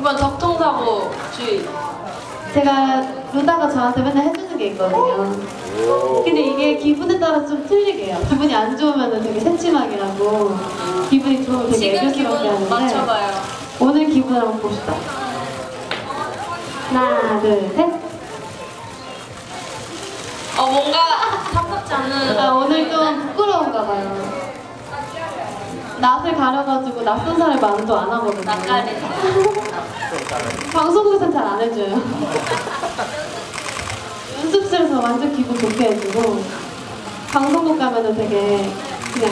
이번 적통사고 주의. 제가 루다가 저한테 맨날 해주는 게 있거든요. 근데 이게 기분에 따라 좀 틀리게 해요. 기분이 안 좋으면 되게 새침하게 하고 기분이 좋으면 되게 지금 애교스럽게 기분 하는데 맞춰봐요. 오늘 기분을 한번 봅시다. 하나, 둘, 셋. 어 뭔가 탐탁지 않은. 아, 오늘 좀 부끄러운가 봐요. 낯을 가려가지고 낯선 사람이 말도 안 하거든요. 낯가리. 방송국에서는 잘안 해줘요. 연습실에서 완전 기분 좋게 해주고 방송국 가면은 되게 그냥